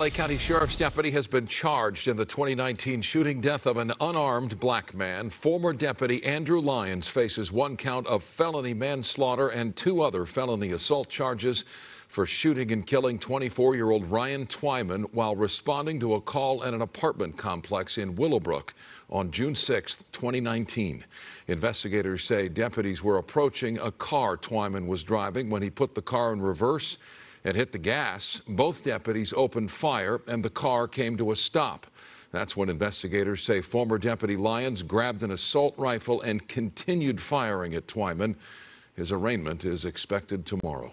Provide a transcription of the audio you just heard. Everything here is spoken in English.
L.A. County Sheriff's deputy has been charged in the 2019 shooting death of an unarmed black man. Former deputy Andrew Lyons faces one count of felony manslaughter and two other felony assault charges for shooting and killing 24-year-old Ryan Twyman while responding to a call at an apartment complex in Willowbrook on June 6, 2019. Investigators say deputies were approaching a car Twyman was driving when he put the car in reverse and hit the gas. Both deputies opened fire and the car came to a stop. That's when investigators say former Deputy Lyons grabbed an assault rifle and continued firing at Twyman. His arraignment is expected tomorrow.